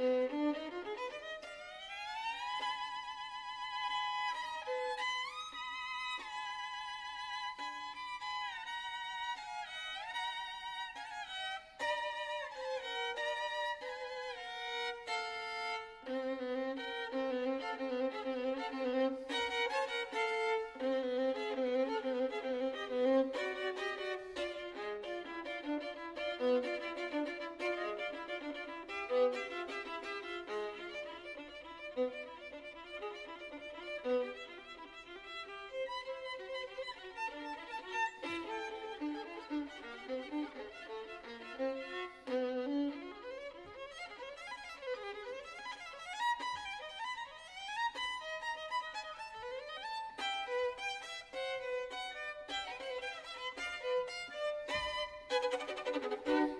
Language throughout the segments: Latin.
Música うん。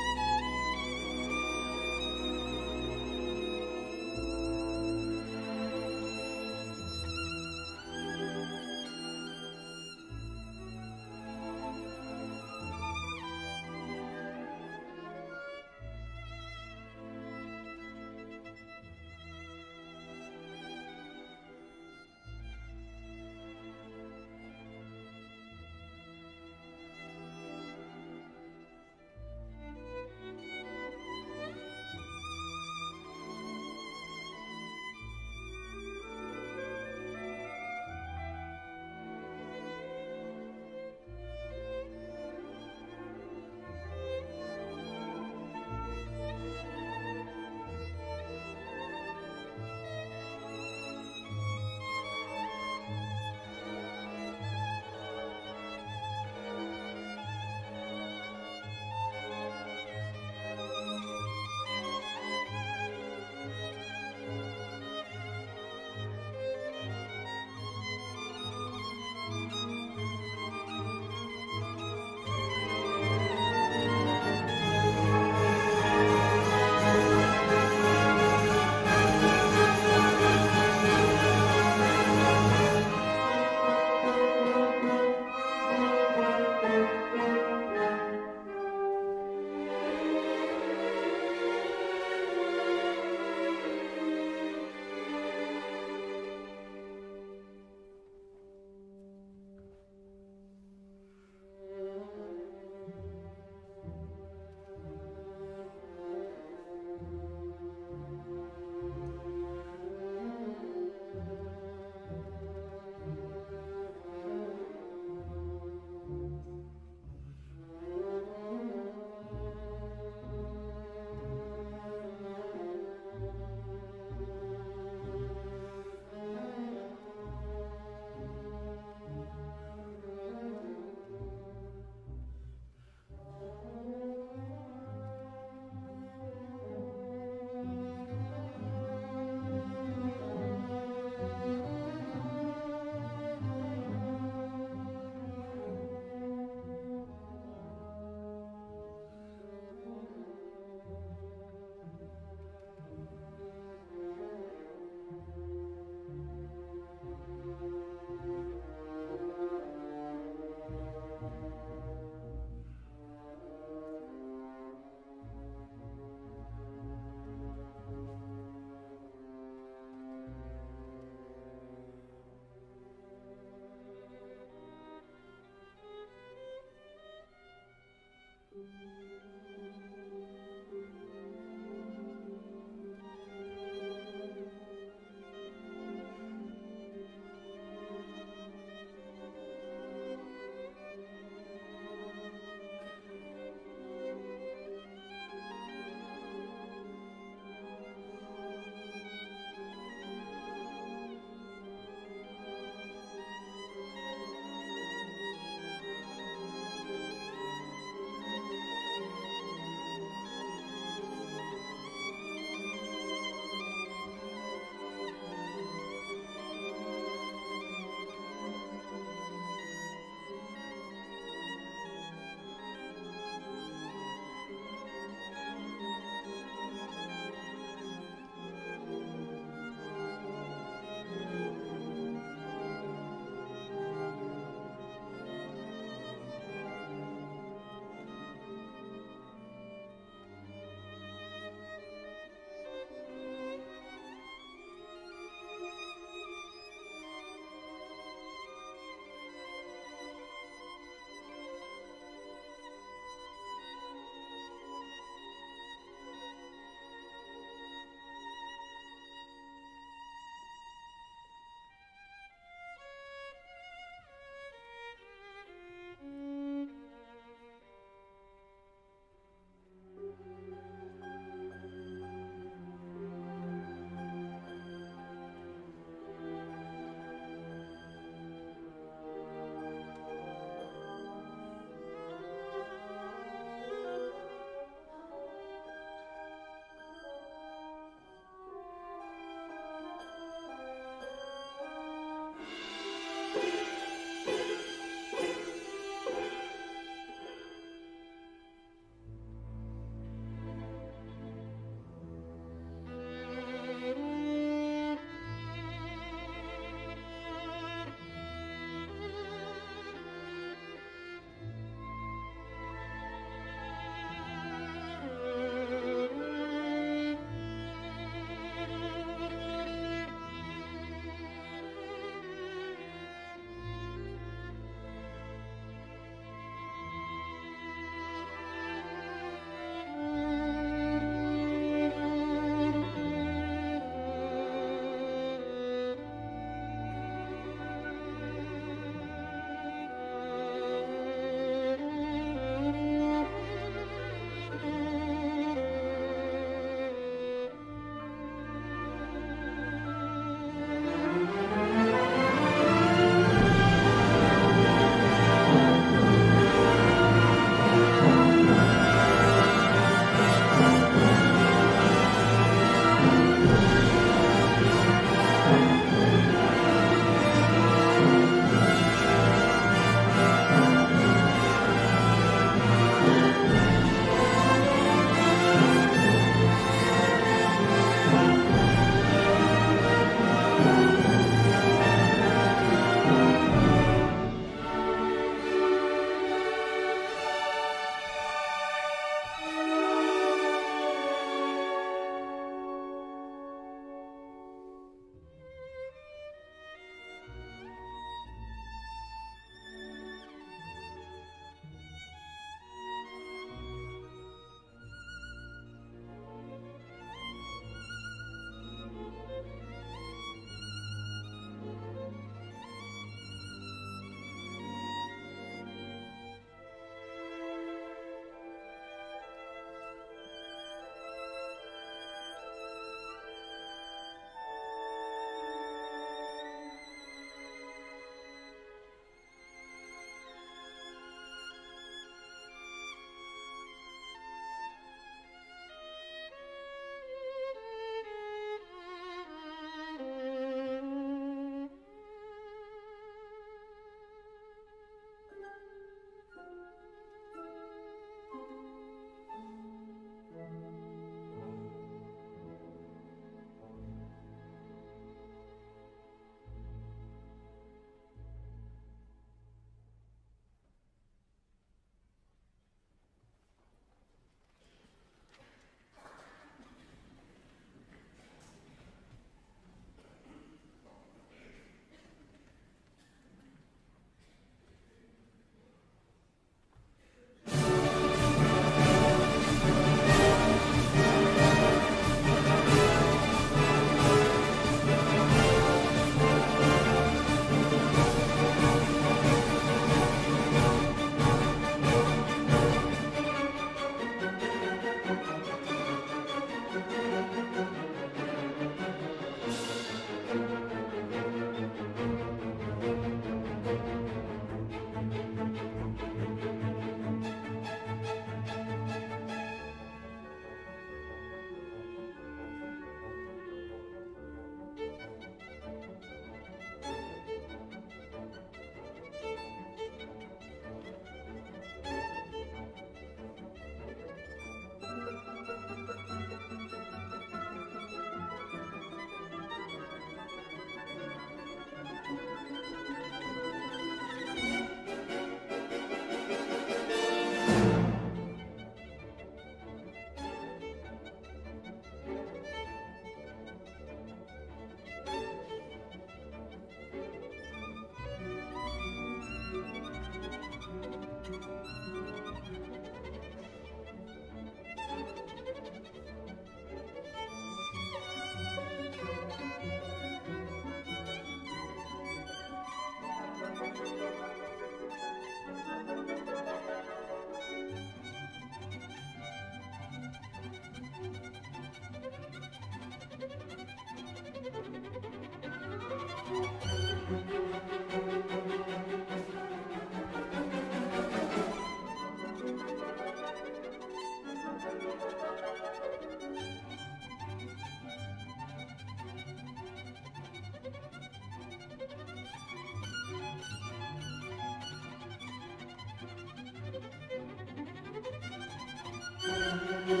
Thank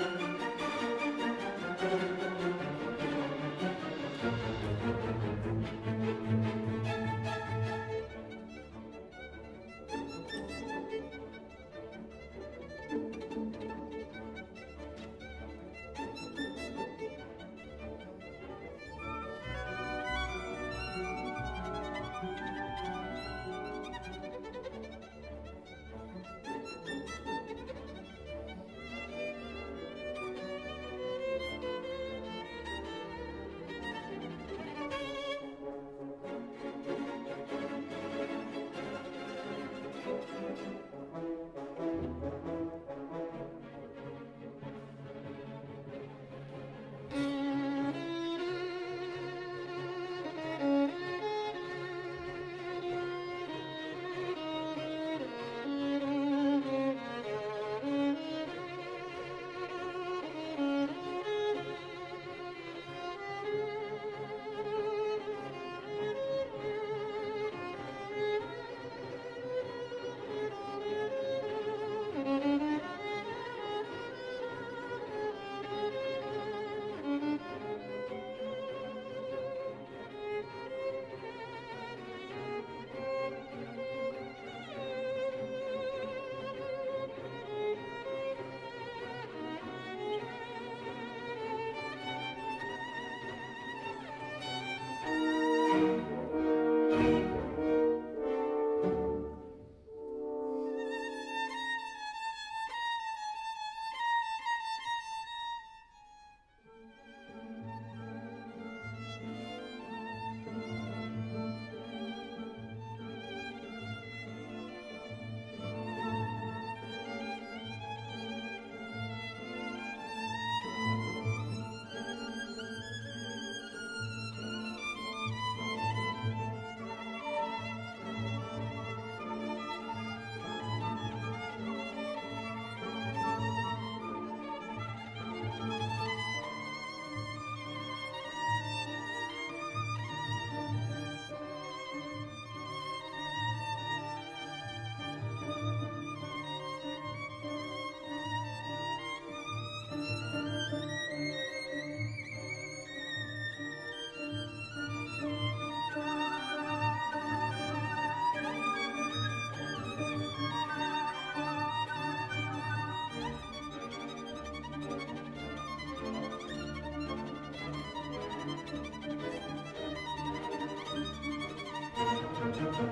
you.